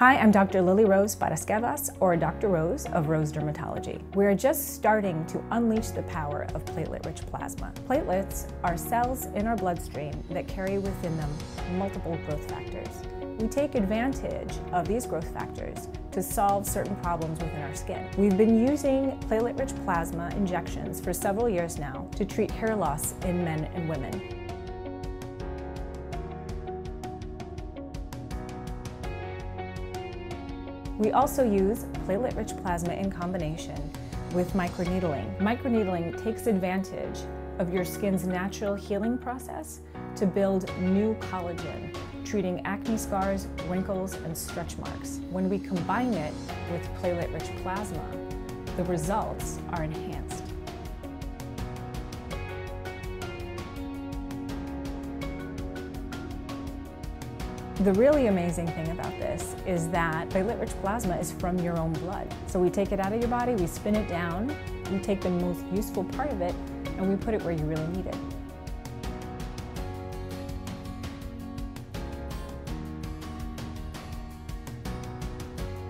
Hi, I'm Dr. Lily Rose Paraskevas, or Dr. Rose of Rose Dermatology. We're just starting to unleash the power of platelet-rich plasma. Platelets are cells in our bloodstream that carry within them multiple growth factors. We take advantage of these growth factors to solve certain problems within our skin. We've been using platelet-rich plasma injections for several years now to treat hair loss in men and women. We also use platelet-rich plasma in combination with microneedling. Microneedling takes advantage of your skin's natural healing process to build new collagen, treating acne scars, wrinkles, and stretch marks. When we combine it with platelet-rich plasma, the results are enhanced. The really amazing thing about this is that platelet-rich plasma is from your own blood. So we take it out of your body, we spin it down, we take the most useful part of it, and we put it where you really need it.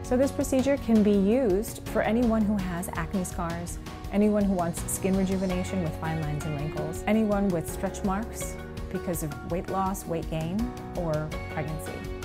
So this procedure can be used for anyone who has acne scars, anyone who wants skin rejuvenation with fine lines and wrinkles, anyone with stretch marks, because of weight loss, weight gain, or pregnancy.